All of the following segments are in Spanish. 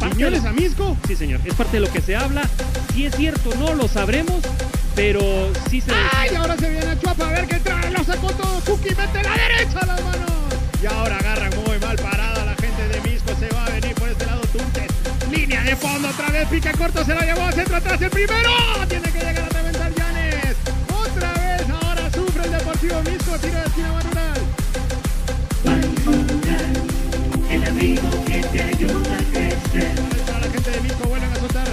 ¿Piñones a Misco? Sí, señor. Es parte de lo que se habla. Si es cierto, no lo sabremos, pero sí se... ¡Ay! Ahora se viene Chuapa a ver que trae, lo sacó todo. Cookie mete la derecha a las manos. Y ahora agarra muy mal parada la gente de Misco. Se va a venir por este lado Tuntes. Línea de fondo otra vez. Pique corto se la llevó. Centro atrás el primero. Tiene que llegar a reventar Llanes. Otra vez ahora sufre el Deportivo Misco. Tiro de esquina Manural. La gente de a soltar.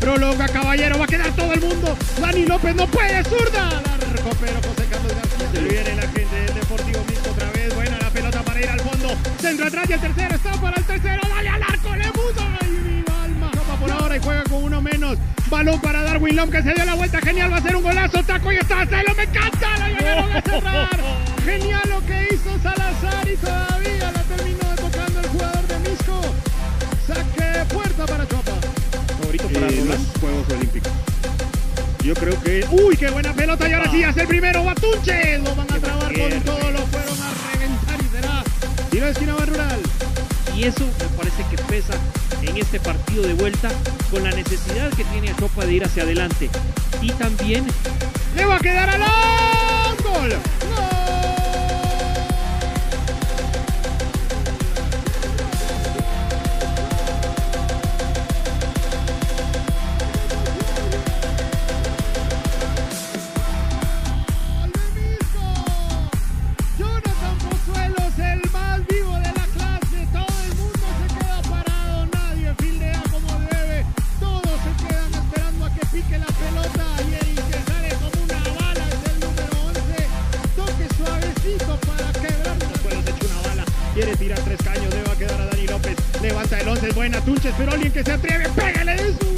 Prolonga Caballero, va a quedar todo el mundo. Dani López no puede, zurda. Largo, pero José Carlos García. Se viene la gente del Deportivo Misco otra vez. Buena la pelota para ir al fondo. Centro atrás y el tercero está para el tercero. Dale al arco, le puso. Ay, mi alma. Toma por ahora y juega con uno menos. Balón para Darwin Lom que se dio la vuelta. Genial, va a ser un golazo. Taco y está. Celo, me encanta. La llegaron a cerrar. Genial lo que hizo Salazar y todavía Juegos Olímpicos. Yo creo que. ¡Uy, qué buena pelota! Y ahora sí hace el primero. Batunche. Lo van a trabar con todo. Lo fueron a reventar y será. Tiro de esquina rural. Y eso me parece que pesa en este partido de vuelta con la necesidad que tiene Achopa de ir hacia adelante. Y también Le va a quedar al Levanta el 11, es buena Tunches, pero alguien que se atreve, pégale de su.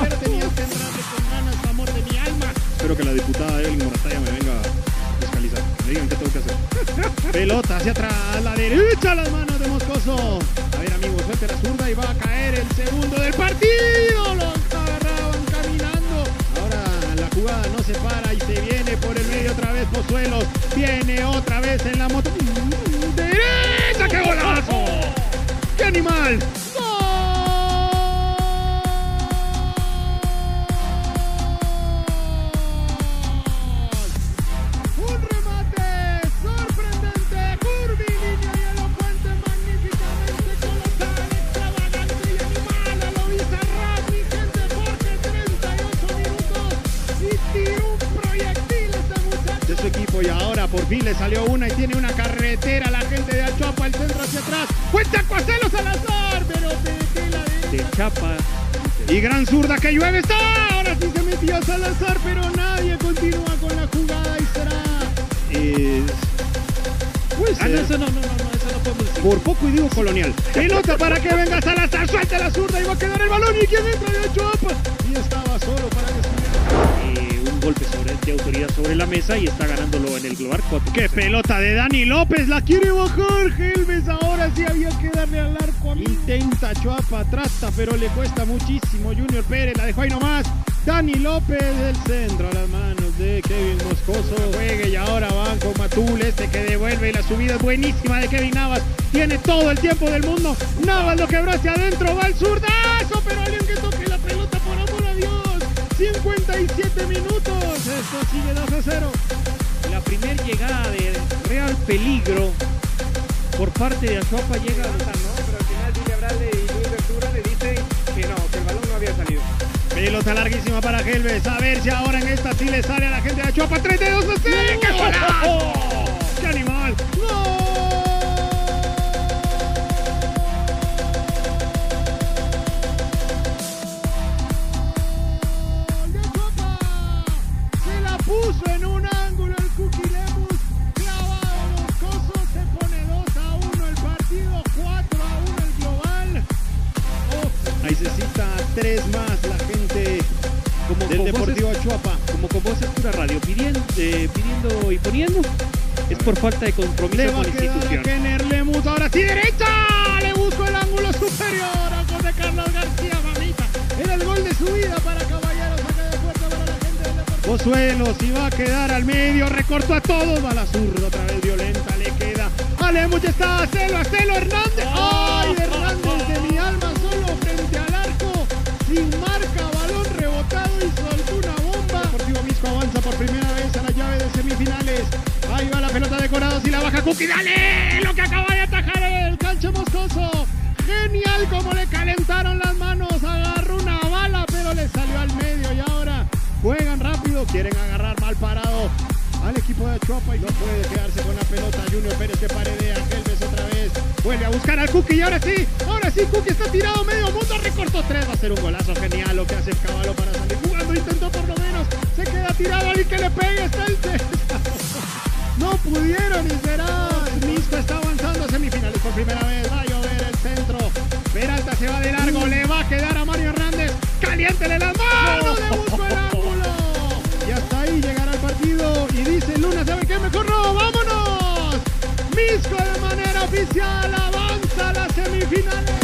Pero tenías que entrarle con ganas, amor de mi alma. Espero que la diputada Evelyn Morataya me venga a fiscalizar. Me digan qué tengo que hacer. Pelota hacia atrás, la derecha, las manos de Moscoso. A ver, amigos, suelte la zurda y va a caer el segundo del partido. Lo agarraban caminando. Ahora la jugada no se para y se viene por el medio otra vez Pozuelos. Viene otra vez en la moto. Mm, ¡Derecha! ¡Qué golazo! ¡Qué animal! ¡Gol! Un remate sorprendente, curvilíneo y elocuente, magníficamente colocado, extravagante y animal a lo Bizarrap, vigente porque 38 minutos y tiró un proyectil este muchacho. De su equipo y ahora por fin le salió una y tiene una carretera la gente de Achuapa, el centro Chapa. y gran zurda que llueve está. Ahora sí se metió Salazar, pero nadie continúa con la jugada y será. Eh, puede Ah, no, eso no, no, no, no, eso no podemos decir. Por poco y digo colonial. Pelota para que venga Salazar, suelta la zurda y va a quedar el balón. ¿Y quién entra de Chuapa? Y estaba solo para que sobre la mesa y está ganándolo en el global 4. ¡Qué pelota de Dani López! La quiere bajar. Ahora sí había que darle al arco. Intenta Chuapa, trata, pero le cuesta muchísimo. Junior Pérez la dejó ahí nomás. Dani López del centro a las manos de Kevin Moscoso. Juegue y ahora van con Matul, este que devuelve y la subida es buenísima de Kevin Navas. Tiene todo el tiempo del mundo. Navas lo quebró hacia adentro, va el zurdazo, pero alguien 57 minutos. Esto sigue 2 a 0. La primera llegada de real peligro por parte de Achuapa llega ¿no? Pero al final Dile Abrale y Luis Ventura le dicen que no, que el balón no había salido. Pelota larguísima para Helves. A ver si ahora en esta sí le sale a la gente de Achuapa. 3 de 2 a 0. Tres más la gente como del Deportivo Achuapa. como con voces pura radio, pidiendo, eh, pidiendo y poniendo. Es por falta de compromiso Le con la institución. Kenner Lemus. Ahora sí, derecha. Le busco el ángulo superior a José Carlos García, mamita. Era el gol de su vida para Caballero. Saca de puerta para la gente del Deportivo. Pozuelos y va a quedar al medio. Recortó a todos. Va la zurda otra vez violenta. Le queda. A Lemus ya está. Celo, Celo Hernández. ¡Ay, Cookie, dale, lo que acaba de atajar el canche moscoso. Genial como le calentaron las manos, agarró una bala, pero le salió al medio y ahora juegan rápido, quieren agarrar mal parado al equipo de Chuapa y no puede quedarse con la pelota. Junior Pérez que paredea, Helves otra vez, vuelve a buscar al Cookie y ahora sí, ahora sí, Cookie está tirado medio mundo, recortó tres, va a ser un golazo genial lo que hace el caballo para salir jugando, intentó por lo menos, se queda tirado y que le pegue, está el no pudieron Isberal. Misco está avanzando a semifinales por primera vez. Va a llover el centro. Peralta se va de largo. Le va a quedar a Mario Hernández. Caliéntele las manos. Le busco el ángulo. Y hasta ahí llegará el partido. Y dice Luna, ¿sabe qué? Me corro. ¡Vámonos! Misco de manera oficial avanza a las semifinales.